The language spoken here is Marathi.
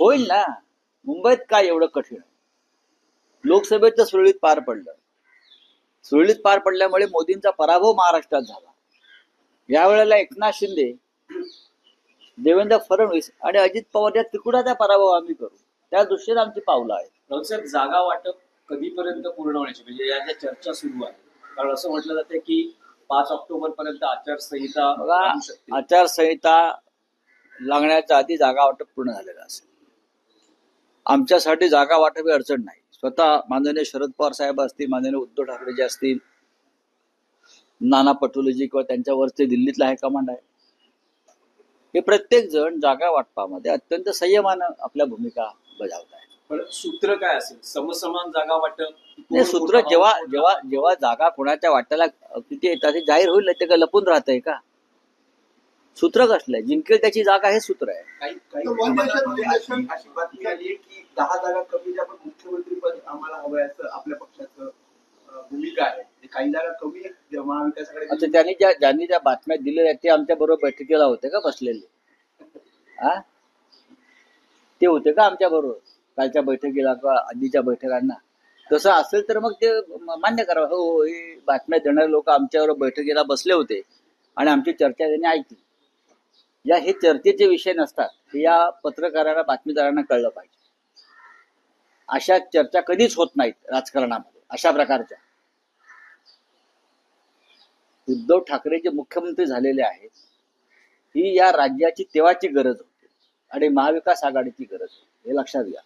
होईल ना? मुंबईत काय एवढं कठीण? लोकसभेत तर सुरळीत पार पडलं. सुरळीत पार पडल्यामुळे मोदींचा पराभव महाराष्ट्रात झाला. यावेळेला एकनाथ शिंदे देवेंद्र फडणवीस आणि अजित पवार या तिकुडाचा पराभव आम्ही करू. त्या दृष्टीने आमची पावलं आहेत. जागा वाटप कधीपर्यंत पूर्ण होण्याची? म्हणजे या ज्या चर्चा सुरू आहे कारण असं म्हटलं जाते की पाच ऑक्टोबर पर्यंत आचारसंहिता. आचारसंहिता लागण्याच्या आधी जागा वाटप पूर्ण झालेलं असेल. आमच्यासाठी जागा वाटप ही अडचण नाही. स्वतः माननीय शरद पवार साहेब असतील माननीय उद्धव ठाकरे जे असतील नाना पटोलेजी किंवा त्यांच्यावरचे दिल्लीतला हायकमांड आहे. हे प्रत्येक जण जागा वाटपामध्ये अत्यंत संयमानं आपल्या भूमिका बजावत आहे पण सूत्र काय असेल? समसमान जागा वाटप? सूत्र जेव्हा जेव्हा जेव्हा जागा कोणाच्या वाट्याला किती येतात जाहीर होईल ते काय लपून राहतंय का? सूत्र कसलंय जिंकेल त्याची जागा हे सूत्र आहे. काही काही तर वन नेशन अशी अशी बातमी आली आहे की दहा जागा कमी ज्या पण मुख्यमंत्री पद आम्हाला हवंय असं आपल्या पक्षाचं अं, भूमिका आहे. ते काही जागा कमी आहेत जे महाविकास आता त्यांनी ज्या ज्यांनी ज्या बातम्या दिलेल्या आहेत ते आमच्या बरोबर बैठकीला होते का बसलेले? हा ते होते का आमच्या बरोबर? कालच्या बैठकीला किंवा आधीच्या बैठकांना? तसं असेल तर मग ते म- मान्य करा हो हो, हे बातम्या देणारे लोक आमच्याबरोबर बैठकीला बसले होते आणि आमची चर्चा त्यांनी ऐकली. या हे चर्चेचे विषय नसतात हे या पत्रकारांना बातमीदारांना कळलं पाहिजे. अशा चर्चा कधीच होत नाहीत राजकारणामध्ये अशा प्रकारच्या. उद्धव ठाकरे जे मुख्यमंत्री झालेले आहेत ही या राज्याची तेव्हाची गरज होती आणि महाविकास आघाडीची गरज होती हे लक्षात घ्या.